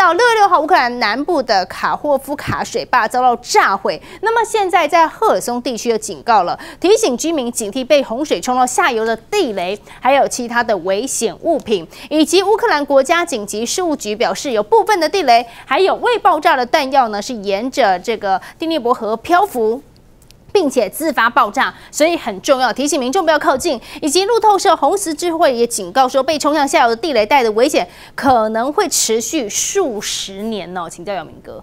到六月六号，乌克兰南部的卡霍夫卡水坝遭到炸毁。那么现在在赫尔松地区又警告了，提醒居民警惕被洪水冲到下游的地雷，还有其他的危险物品。以及乌克兰国家紧急事务局表示，有部分的地雷还有未爆炸的弹药呢，是沿着这个第聂伯河漂浮。并且自发爆炸，所以很重要，提醒民众不要靠近。以及路透社红十字会也警告说，被冲向下游的地雷带的危险可能会持续数十年哦。请教姚明哥。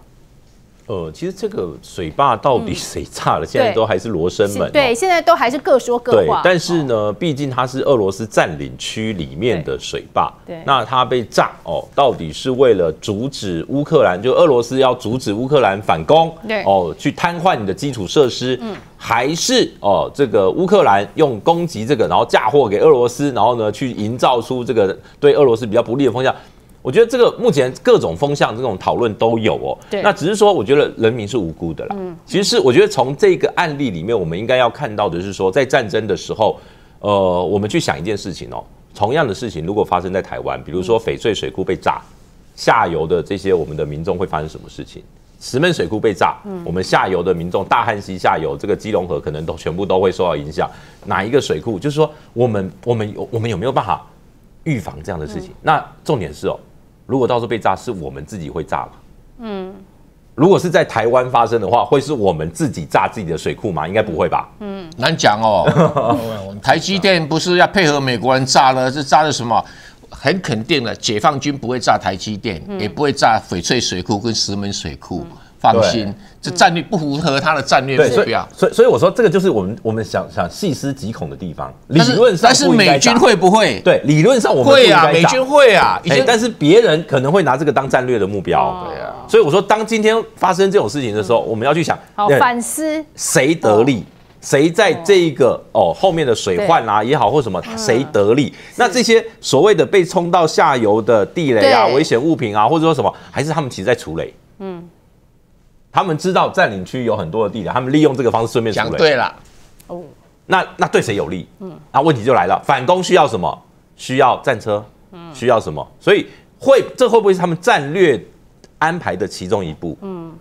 呃，其实这个水坝到底谁炸了？现在都还是罗生门。对，现在都还是各说各话。但是呢，毕竟它是俄罗斯占领区里面的水坝，对，那它被炸哦，到底是为了阻止乌克兰，就俄罗斯要阻止乌克兰反攻，对，哦，去瘫痪你的基础设施，嗯，还是哦，这个乌克兰用攻击这个，然后嫁祸给俄罗斯，然后呢，去营造出这个对俄罗斯比较不利的风向。我觉得这个目前各种风向这种讨论都有哦，对，那只是说，我觉得人民是无辜的啦。嗯，其实是我觉得从这个案例里面，我们应该要看到的是说，在战争的时候，呃，我们去想一件事情哦，同样的事情如果发生在台湾，比如说翡翠水库被炸，下游的这些我们的民众会发生什么事情？石门水库被炸，我们下游的民众大汉溪下游这个基隆河可能都全部都会受到影响。哪一个水库？就是说，我们我们有我们有没有办法预防这样的事情？那重点是哦。如果到时候被炸，是我们自己会炸吗？嗯，如果是在台湾发生的话，会是我们自己炸自己的水库吗？应该不会吧？嗯，难讲哦。台积电不是要配合美国人炸了？是炸的什么？很肯定的，解放军不会炸台积电，也不会炸翡翠水库跟石门水库。放心，这战略不符合他的战略目标。所以，所以我说这个就是我们我们想想细思极恐的地方。理论上，但是美军会不会？对，理论上我们会啊，美军会啊。哎，但是别人可能会拿这个当战略的目标。对啊。所以我说，当今天发生这种事情的时候，我们要去想，好反思谁得利，谁在这一个哦后面的水患啊也好或什么，谁得利？那这些所谓的被冲到下游的地雷啊、危险物品啊，或者说什么，还是他们其实在除雷？嗯。他们知道占领区有很多的地雷，他们利用这个方式顺便讲对了。哦，那那对谁有利？嗯，那问题就来了，反攻需要什么？需要战车？嗯，需要什么？所以会这会不会是他们战略安排的其中一步？嗯，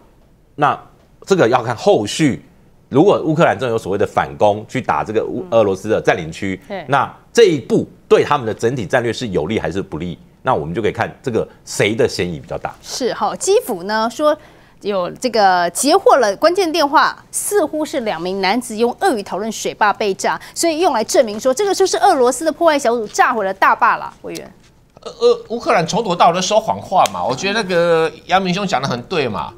那这个要看后续，如果乌克兰真有所谓的反攻去打这个乌俄罗斯的占领区，那这一步对他们的整体战略是有利还是不利？那我们就可以看这个谁的嫌疑比较大。是好，基辅呢说。有这个截获了关键电话，似乎是两名男子用俄语讨论水坝被炸，所以用来证明说这个就是俄罗斯的破坏小组炸毁了大坝了。委员，呃呃，乌克兰从头到尾说谎话嘛？我觉得那个杨明兄讲的很对嘛。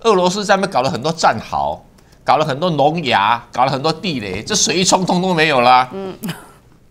俄罗斯在那边搞了很多战壕，搞了很多农崖，搞了很多地雷，这水一冲通都没有了。嗯，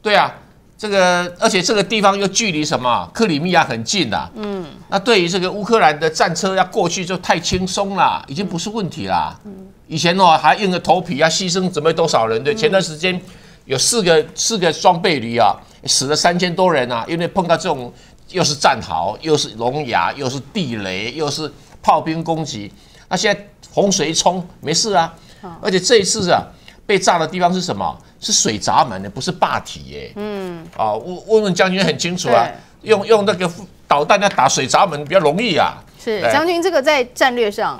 对啊。这个，而且这个地方又距离什么克里米亚很近的，嗯，那对于这个乌克兰的战车要过去就太轻松了，已经不是问题啦。嗯，以前哦还硬着头皮啊牺牲准备多少人？对，前段时间有四个四个装备旅啊，死了三千多人啊，因为碰到这种又是战壕，又是龙牙，又是地雷，又是炮兵攻击。那现在洪水一冲没事啊，而且这一次啊被炸的地方是什么？是水闸门的，不是坝体耶。嗯，啊，问问问将军很清楚啊，用用那个导弹要打水闸门比较容易啊。是将军，这个在战略上，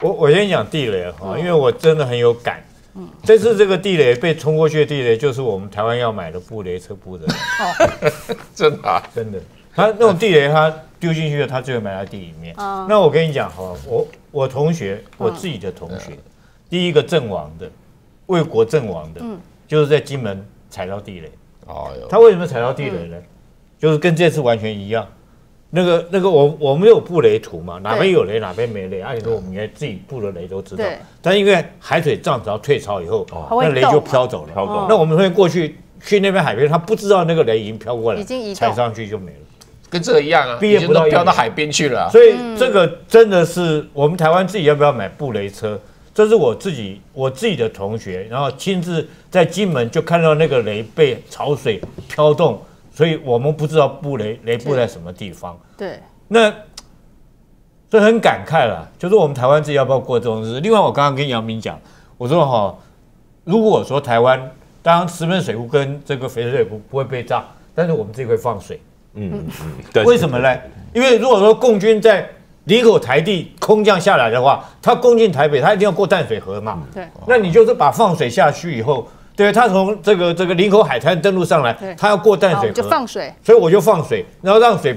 我我先讲地雷哈，因为我真的很有感。嗯，这次这个地雷被冲过去的地雷，就是我们台湾要买的布雷车布的。哦，真的真的，他那种地雷，他丢进去了，他就会埋在地里面。那我跟你讲哈，我我同学，我自己的同学，第一个阵亡的。为国阵亡的，就是在金门踩到地雷。哦他为什么踩到地雷呢？就是跟这次完全一样。那个那个，我我们有布雷图嘛？哪边有雷，哪边没雷。按理说，我们应该自己布的雷都知道。但因为海水涨潮退潮以后，那雷就飘走了。那我们会过去去那边海边，他不知道那个雷已经飘过来，已经踩上去就没了。跟这个一样啊，毕业不到飘到海边去了。所以这个真的是我们台湾自己要不要买布雷车？这是我自己我自己的同学，然后亲自在金门就看到那个雷被潮水飘动，所以我们不知道布雷雷布在什么地方。对，那这很感慨了，就是我们台湾自己要不要过这种日子？另外，我刚刚跟杨明讲，我说哈，如果说台湾当然石门水库跟这个翡翠水库不会被炸，但是我们自己会放水。嗯嗯，对。为什么呢？因为如果说共军在林口台地空降下来的话，他攻进台北，他一定要过淡水河嘛。对，那你就是把放水下去以后，对，他从这个这个林口海滩登陆上来他，要过淡水河就放水。所以我就放水，然后让水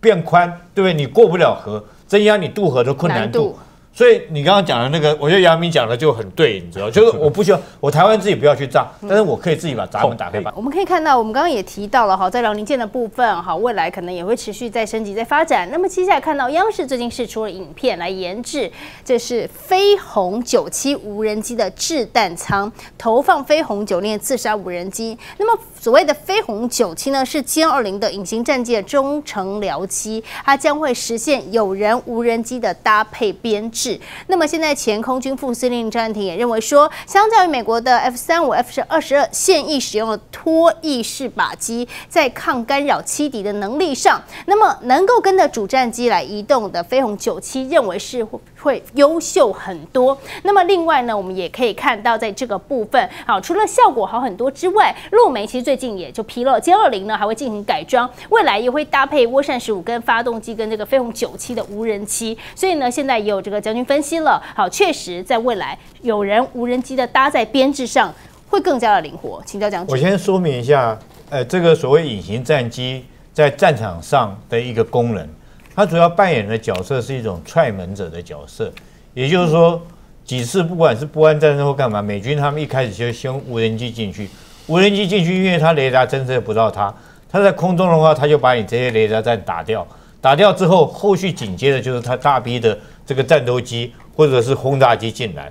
变宽，对不对？你过不了河，增加你渡河的困难度难度。所以你刚刚讲的那个，我觉得杨明讲的就很对，你知道，就是我不需要我台湾自己不要去炸，但是我可以自己把闸门打开，把 我们可以看到，我们刚刚也提到了哈，在辽宁舰的部分哈，未来可能也会持续在升级、在发展。那么接下来看到央视最近是出了影片来研制，这是飞鸿九七无人机的制弹舱，投放飞鸿九链刺杀无人机。那么所谓的飞鸿九七呢，是歼二零的隐形战机的中程僚机，它将会实现有人无人机的搭配编制。那么现在前空军副司令张安庭也认为说，相较于美国的 F 三五、F 十二十二现役使用的拖翼式靶机，在抗干扰欺敌的能力上，那么能够跟着主战机来移动的飞鸿九七，认为是会会优秀很多。那么另外呢，我们也可以看到，在这个部分，好，除了效果好很多之外，陆媒其实最近也就披露，歼二零呢还会进行改装，未来也会搭配涡扇十五跟发动机跟这个飞鸿九七的无人机。所以呢，现在也有这个将军分析了，好，确实在未来有人无人机的搭载编制上会更加的灵活。请教将我。先说明一下，呃，这个所谓隐形战机在战场上的一个功能，它主要扮演的角色是一种踹门者的角色，也就是说，几次不管是波湾战争或干嘛，美军他们一开始就先无人机进去，无人机进去，因为它雷达侦测不到它，它在空中的话，它就把你这些雷达站打掉，打掉之后，后续紧接着就是它大批的这个战斗机或者是轰炸机进来。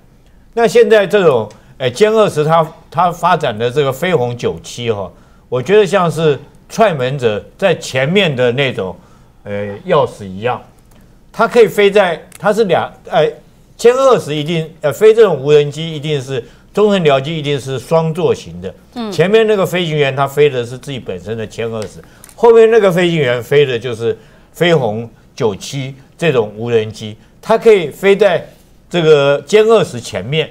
那现在这种，诶，歼二十它它发展的这个飞鸿九七哈，我觉得像是踹门者在前面的那种，呃，钥匙一样，它可以飞在，它是两，呃，歼二十一定，呃，飞这种无人机一定是中程僚机一定是双座型的，嗯，前面那个飞行员他飞的是自己本身的歼二十，后面那个飞行员飞的就是飞鸿九七这种无人机，它可以飞在这个歼二十前面，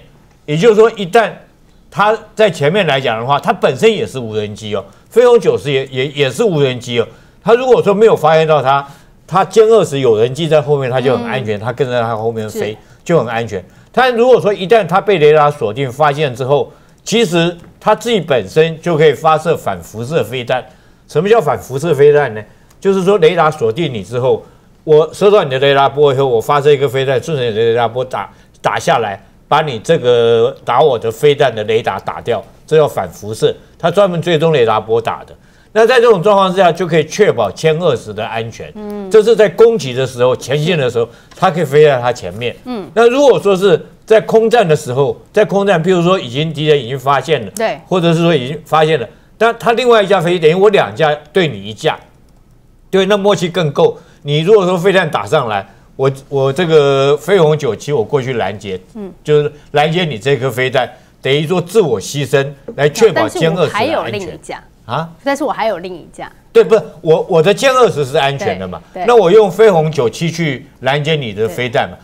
也就是说，一旦它在前面来讲的话，它本身也是无人机哦，飞鸿九十也也也是无人机哦。它如果说没有发现到它，它歼二十有人机在后面，它就很安全，它跟在它后面飞是就很安全。但如果说一旦它被雷达锁定发现之后，其实它自己本身就可以发射反辐射飞弹。什么叫反辐射飞弹呢？就是说雷达锁定你之后，我收到你的雷达波以后，我发射一个飞弹，顺着你的雷达波打打下来，把你这个打我的飞弹的雷达打掉，这叫反辐射。它专门追踪雷达波打的。那在这种状况之下，就可以确保歼二十的安全。嗯，这是在攻击的时候、前线的时候，它可以飞在它前面。嗯，那如果说是在空战的时候，在空战，譬如说已经敌人已经发现了，对。或者是说已经发现了，但它另外一架飞机等于我两架对你一架，对，那默契更够。你如果说飞弹打上来，我我这个飞鸿九七我过去拦截，嗯，就是拦截你这颗飞弹，等于说自我牺牲来确保歼二十的安全。另一架，啊。但是我还有另一架。对，不是我我的歼二十是安全的嘛那我用飞鸿九七去拦截你的飞弹嘛？